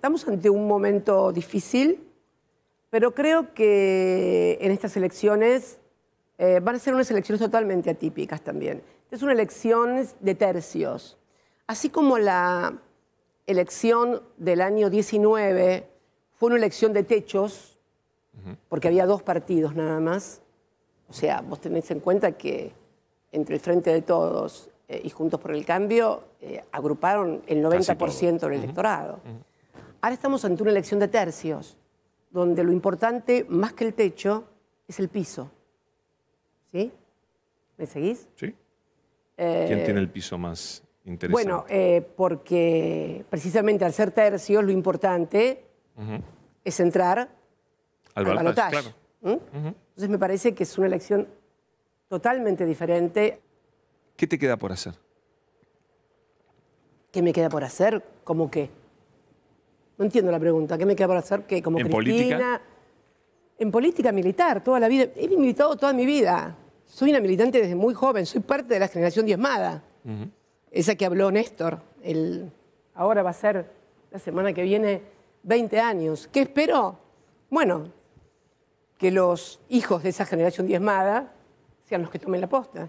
estamos ante un momento difícil, pero creo que en estas elecciones eh, van a ser unas elecciones totalmente atípicas también. Es una elección de tercios. Así como la elección del año 19 fue una elección de techos, porque había dos partidos nada más. O sea, vos tenés en cuenta que entre el Frente de Todos eh, y Juntos por el Cambio eh, agruparon el 90% del electorado. Ahora estamos ante una elección de tercios, donde lo importante, más que el techo, es el piso. ¿Sí? ¿Me seguís? Sí. Eh, ¿Quién tiene el piso más interesante? Bueno, porque precisamente al ser tercios, lo importante es entrar Al al balotaje, claro. ¿Mm? Entonces me parece que es una elección totalmente diferente. ¿Qué te queda por hacer? ¿Qué me queda por hacer? ¿Cómo qué? No entiendo la pregunta. ¿Qué me queda por hacer? ¿Qué? ¿Como ¿En Cristina? política? En política militar, toda la vida. He militado toda mi vida. Soy una militante desde muy joven. Soy parte de la generación diezmada. Esa que habló Néstor. El, ahora va a ser la semana que viene 20 años. ¿Qué espero? Bueno, que los hijos de esa generación diezmada sean los que tomen la posta.